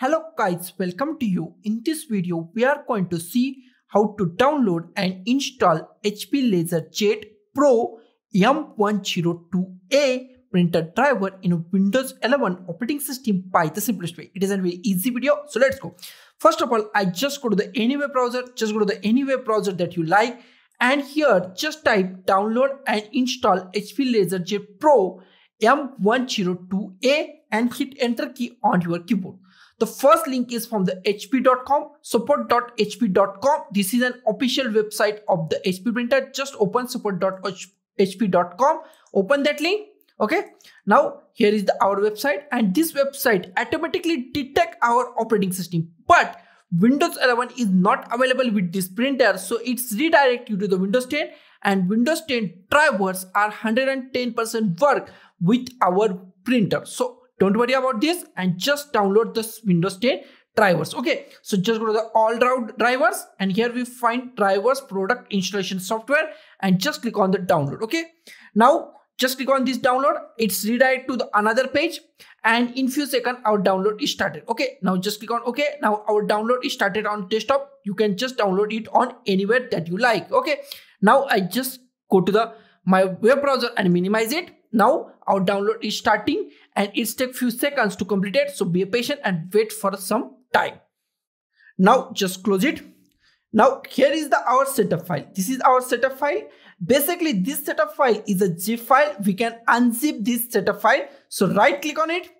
Hello guys, welcome to you. In this video, we are going to see how to download and install HP LaserJet Pro M102A printer driver in Windows 11 operating system by the simplest way. It is a very easy video, so let's go. First of all, I just go to the any web browser, just go to the any web browser that you like and here just type download and install HP LaserJet Pro M102A and hit enter key on your keyboard. The first link is from the hp.com, support.hp.com. This is an official website of the HP printer. Just open support.hp.com. Open that link. Okay. Now here is the our website and this website automatically detect our operating system. But Windows 11 is not available with this printer. So it's redirect you to the Windows 10 and Windows 10 drivers are 110% work with our printer. So don't worry about this and just download this Windows 10 drivers. Okay, so just go to the all drivers and here we find drivers product installation software and just click on the download. Okay, now just click on this download. It's redirected to the another page and in few seconds our download is started. Okay, now just click on OK. Now our download is started on desktop. You can just download it on anywhere that you like. Okay, now I just go to the my web browser and minimize it now our download is starting and it's take few seconds to complete it. So be patient and wait for some time. Now just close it. Now here is the our setup file. This is our setup file. Basically this setup file is a zip file. We can unzip this setup file. So right click on it.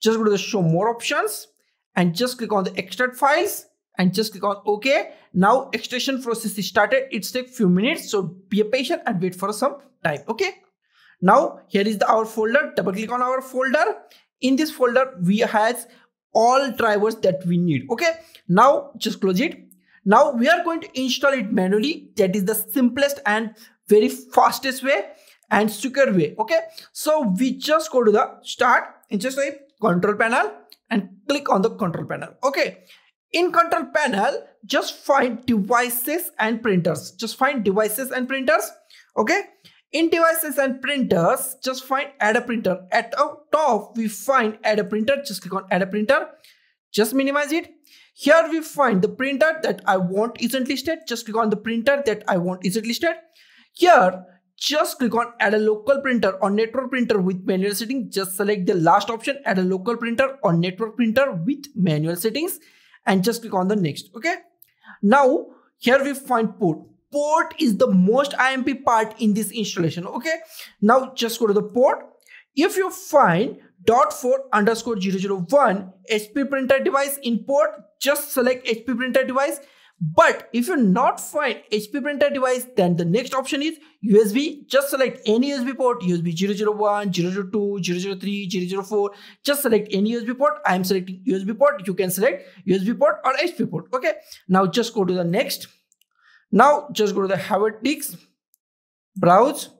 Just go to the show more options and just click on the extract files and just click on OK. Now extraction process is started. It's take few minutes. So be patient and wait for some time. Okay. Now here is the, our folder, double click on our folder. In this folder, we has all drivers that we need. Okay. Now just close it. Now we are going to install it manually. That is the simplest and very fastest way and secure way. Okay. So we just go to the start and just type control panel and click on the control panel. Okay. In control panel, just find devices and printers. Just find devices and printers. Okay. In devices and printers, just find add a printer. At the top, we find add a printer. Just click on add a printer. Just minimize it. Here we find the printer that I want isn't listed. Just click on the printer that I want isn't listed. Here, just click on add a local printer or network printer with manual settings. Just select the last option, add a local printer or network printer with manual settings and just click on the next. Okay. Now, here we find port port is the most IMP part in this installation. Okay. Now just go to the port. If you find dot four underscore 001 HP printer device in port, just select HP printer device. But if you not find HP printer device, then the next option is USB. Just select any USB port, USB 001, 002, 003, 004. Just select any USB port. I am selecting USB port. You can select USB port or HP port. Okay. Now just go to the next. Now just go to the Have Disk, browse,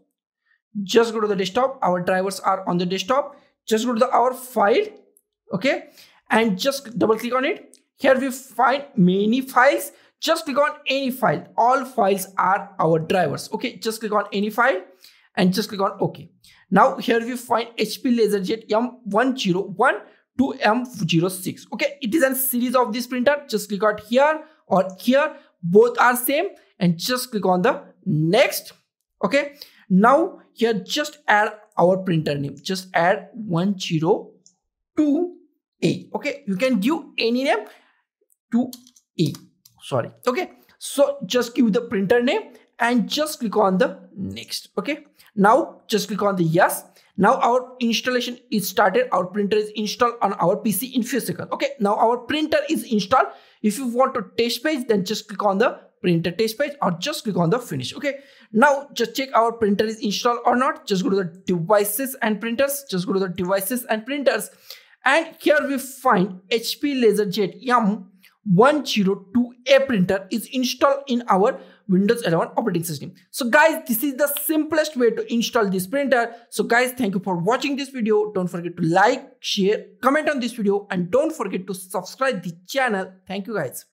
just go to the desktop. Our drivers are on the desktop. Just go to the our file, okay, and just double click on it. Here we find many files. Just click on any file. All files are our drivers. Okay, just click on any file and just click on OK. Now here we find HP LaserJet M101 to M06. Okay, it is a series of this printer. Just click on here or here both are same and just click on the next. Okay. Now here just add our printer name. Just add 102a okay. You can give any name to a. Sorry. Okay. So just give the printer name and just click on the next. Okay. Now just click on the yes now our installation is started our printer is installed on our pc in few seconds okay now our printer is installed if you want to test page, then just click on the printer test page or just click on the finish. Okay. Now just check our printer is installed or not. Just go to the devices and printers. Just go to the devices and printers. And here we find HP LaserJet M102A printer is installed in our Windows 11 operating system. So guys, this is the simplest way to install this printer. So guys, thank you for watching this video. Don't forget to like, share, comment on this video and don't forget to subscribe the channel. Thank you guys.